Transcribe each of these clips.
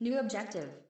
New objective.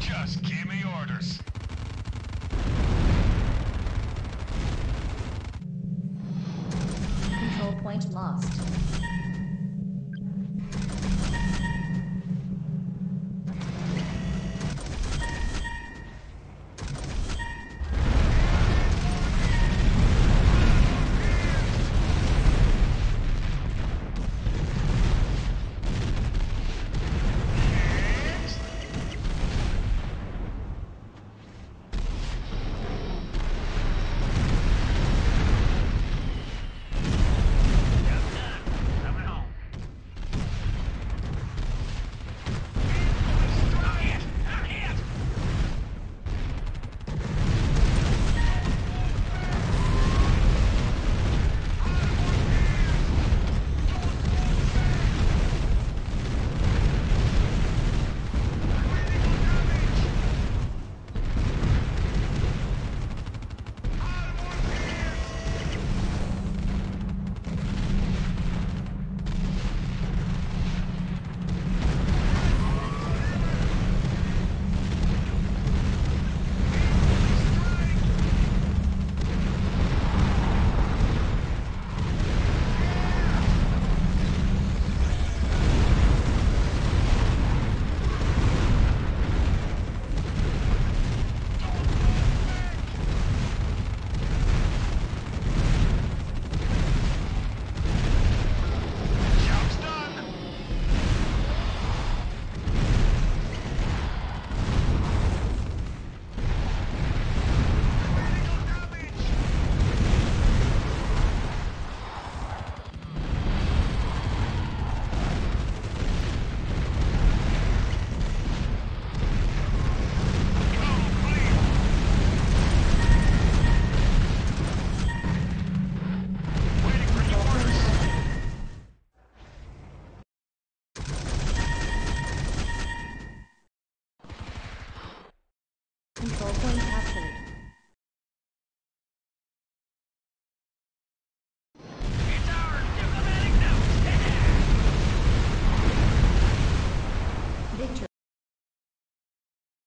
Just give me orders. Control point lost.